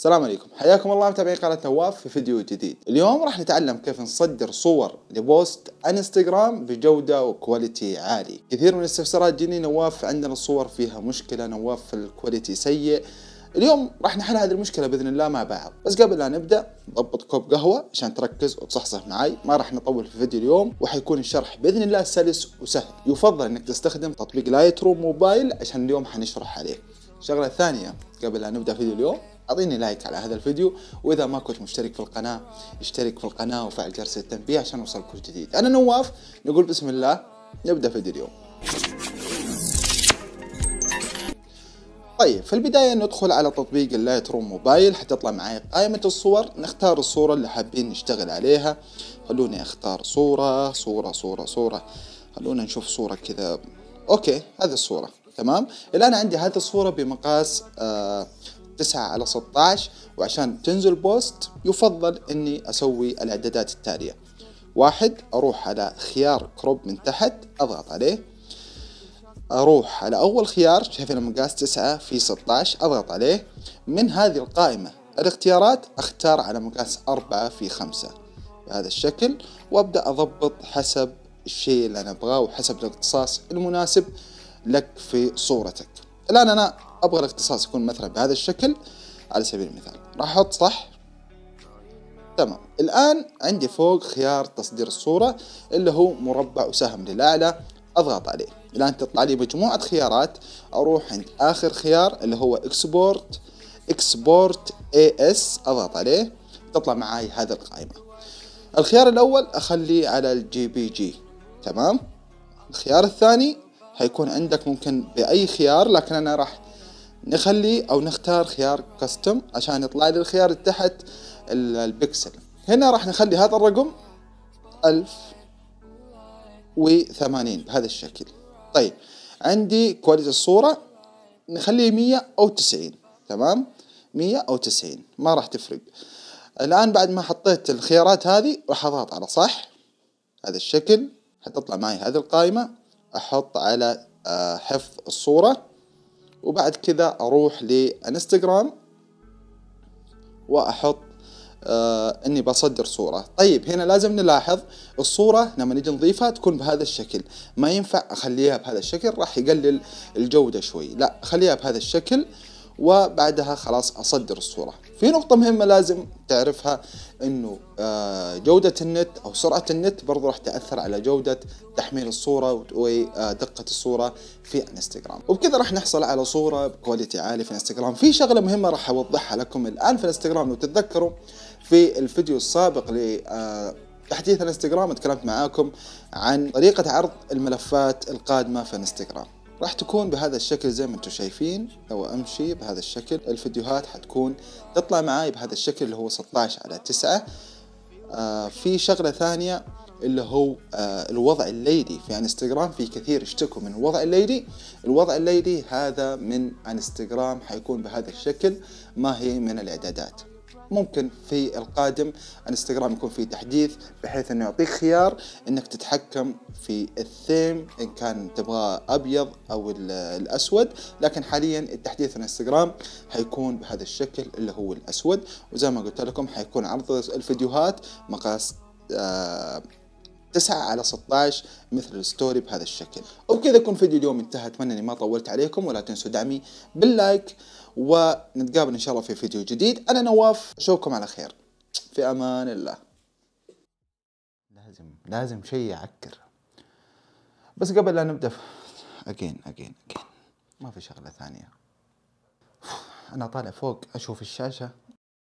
السلام عليكم. حياكم الله. متابعين قناة نواف في فيديو جديد. اليوم راح نتعلم كيف نصدر صور ل post إنستغرام بجودة و quality عالي. كثير من الاستفسارات جيني نواف عندنا الصور فيها مشكلة نواف في ال quality سيء. اليوم راح نحل هذه المشكلة بإذن الله مع بعض. بس قبل لا نبدأ ضبط كوب قهوة عشان تركز وتصحصح معي ما راح نطول في الفيديو اليوم وحيكون الشرح بإذن الله سلس وسهل. يفضل إنك تستخدم تطبيق Lightroom Mobile عشان اليوم حنشرح عليه. الشغلة الثانية قبل لا نبدأ فيديو اليوم. أعطيني like على هذا الفيديو وإذا ما كنت مشترك في القناة اشترك في القناة وفعل جرس التنبيه عشان يوصلك كل جديد. أنا نواف نقول بسم الله نبدأ فيديو اليوم طيب في البداية ندخل على تطبيق ال Lightroom Mobile حتطلع معي قائمة الصور. نختار الصورة اللي حابين نشتغل عليها. خلوني أختار صورة صورة صورة صورة. خلونا نشوف صورة كذا. okay هذه الصورة. تمام؟ الآن عندي هذه الصورة بمقاس آه 9 على 16 وعشان تنزل post يفضل إني أسوي الإعدادات التالية. واحد أروح على خيار crop من تحت أضغط عليه. أروح على أول خيار شايفين المقاس 9 في 16 أضغط عليه. من هذه القائمة الاختيارات أختار على مقاس 4 في 5 بهذا الشكل وأبدأ أضبط حسب الشيء اللي أنا أبغاه وحسب الإختصاص المناسب لك في صورتك. الآن أنا أبغى الاختصاص يكون مثلا بهذا الشكل على سبيل المثال. راح أحط صح؟ تمام. الآن عندي فوق خيار تصدير الصورة اللي هو مربع وسهم للأعلى. أضغط عليه. الآن تطلع لي مجموعة خيارات. أروح عند آخر خيار اللي هو اكسبورت export as أضغط عليه. تطلع معي هذه القائمة. الخيار الأول أخليه على ال JPG تمام؟ الخيار الثاني حيكون عندك ممكن بأي خيار لكن أنا راح نخلي أو نختار خيار custom عشان يطلع لي الخيار تحت البكسل. هنا راح نخلي هذا الرقم ألف وثمانين بهذا الشكل. طيب عندي كواليتي الصورة نخليه مية أو تسعين. تمام؟ مية أو تسعين. ما راح تفرق. الآن بعد ما حطيت الخيارات هذه راح أضغط على صح هذا الشكل حتطلع معي هذه القائمة أحط على آه، حفظ الصورة. وبعد كذا أروح لإنستغرام وأحط آه إني بصدر صورة. طيب هنا لازم نلاحظ الصورة لما نيجي نضيفها تكون بهذا الشكل. ما ينفع أخليها بهذا الشكل راح يقلل الجودة شوي. لا خليها بهذا الشكل. وبعدها خلاص أصدر الصورة. في نقطة مهمة لازم تعرفها إنه آه، جودة النت أو سرعة النت برضو راح تأثر على جودة تحميل الصورة ودقة الصورة في انستغرام. وبكذا راح نحصل على صورة بكواليتي عالي في انستغرام. في شغلة مهمة راح أوضحها لكم الآن في انستغرام لو تتذكروا في الفيديو السابق ل آه، تحديث الانستغرام تكلمت معاكم عن طريقة عرض الملفات القادمة في انستغرام. راح تكون بهذا الشكل زي ما أنتم شايفين. لو أمشي بهذا الشكل الفيديوهات حتكون تطلع معاي بهذا الشكل اللي هو 16 على 9 آه في شغلة ثانية اللي هو آه الوضع الليلي في انستغرام. في كثير اشتكوا من الوضع الليلي. الوضع الليلي هذا من انستغرام حيكون بهذا الشكل. ما هي من الإعدادات؟ ممكن في القادم انستغرام يكون في تحديث بحيث إنه يعطيك خيار إنك تتحكم في الثيم إن كان تبغاه أبيض أو الأسود. لكن حاليا التحديث انستغرام حيكون بهذا الشكل اللي هو الأسود. وزي ما قلت لكم حيكون عرض الفيديوهات مقاس آه 9 على 16 مثل ال story بهذا الشكل. وبكذا يكون فيديو اليوم انتهى اتمنى اني ما طولت عليكم ولا تنسوا دعمي باللايك ونتقابل إن شاء الله في فيديو جديد. أنا نواف أشوفكم على خير. في أمان الله. لازم لازم شيء يعكر. بس قبل لا نبدأ اجين اجين اجين ما في شغلة ثانية. أنا طالع فوق أشوف الشاشة.